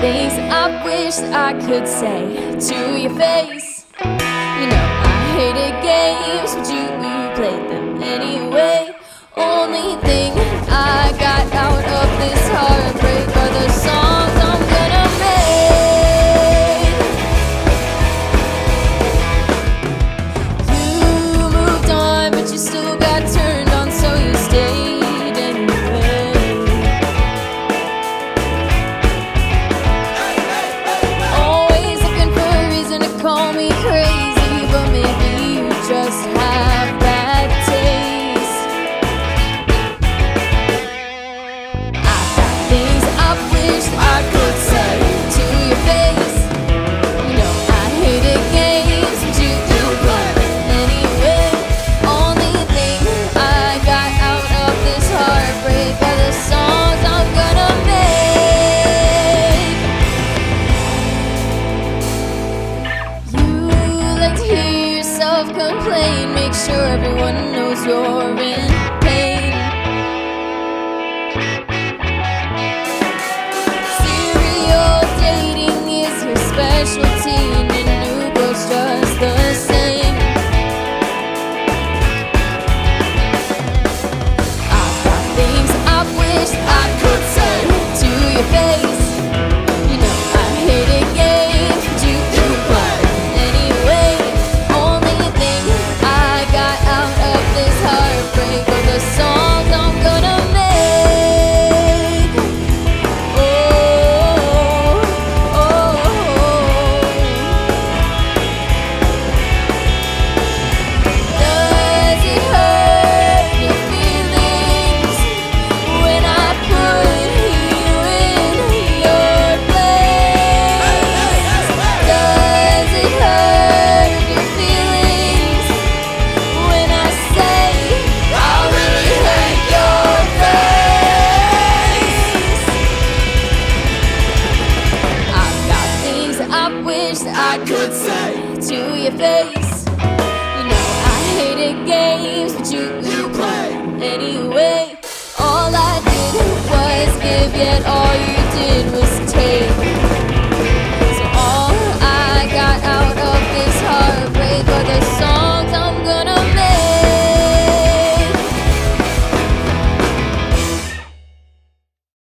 things I wish I could say to your face. Make sure everyone knows you're in pain. I could say to your face. You know I hated games, but you you play anyway. All I did was give yet.